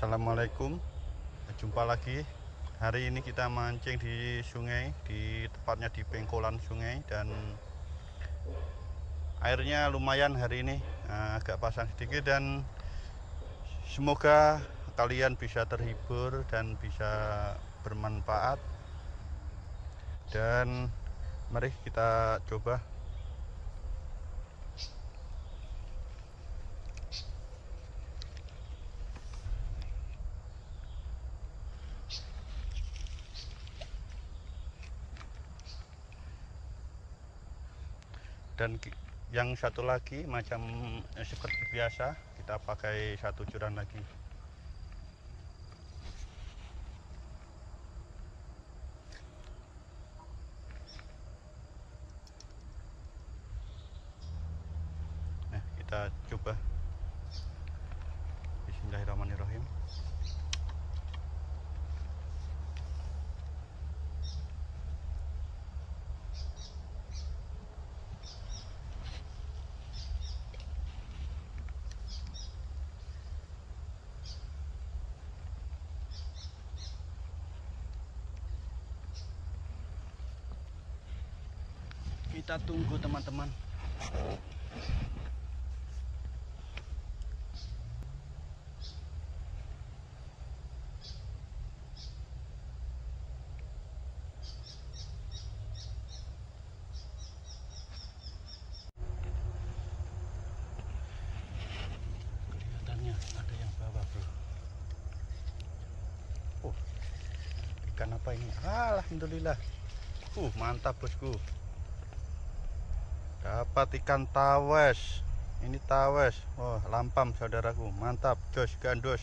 Assalamualaikum. Jumpa lagi. Hari ini kita mancing di sungai Di tepatnya di pengkolan sungai Dan Airnya lumayan hari ini nah, Agak pasang sedikit dan Semoga kalian bisa terhibur Dan bisa bermanfaat. Dan Mari kita coba dan yang satu lagi macam eh, seperti biasa kita pakai satu curan lagi. Nah kita coba kita tunggu teman-teman. Oh ikan apa ini? Alhamdulillah. Uh mantap bosku dapat ikan tawes. Ini tawes. Oh lampam saudaraku. Mantap jos gandos.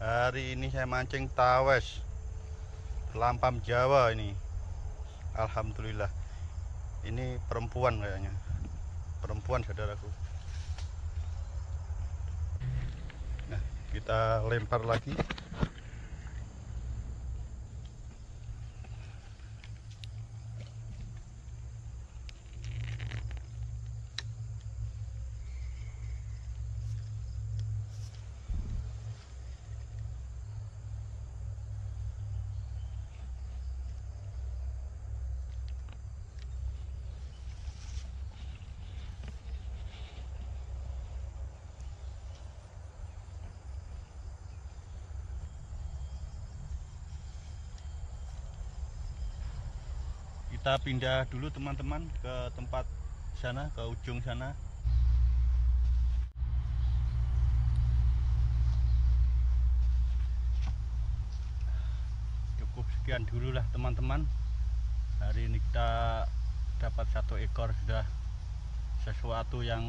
Hari ini saya mancing tawes. Lampam jawa ini. Alhamdulillah. Ini perempuan kayaknya. Perempuan saudaraku. Nah kita lempar lagi kita pindah dulu teman-teman ke tempat sana ke ujung sana. Cukup sekian dulu lah teman-teman. Hari ini kita dapat satu ekor sudah sesuatu yang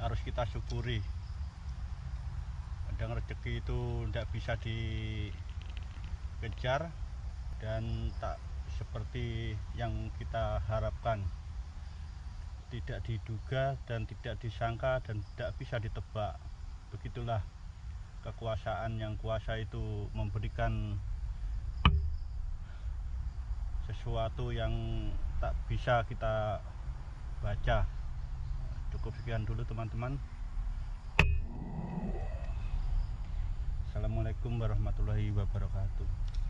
harus kita syukuri. Kadang rezeki itu tidak bisa dikejar dan tak seperti yang kita harapkan. Tidak diduga dan tidak disangka dan tidak bisa ditebak. Begitulah kekuasaan yang kuasa itu memberikan sesuatu yang tak bisa kita baca. Cukup sekian dulu teman-teman. Assalamualaikum warahmatullahi wabarakatuh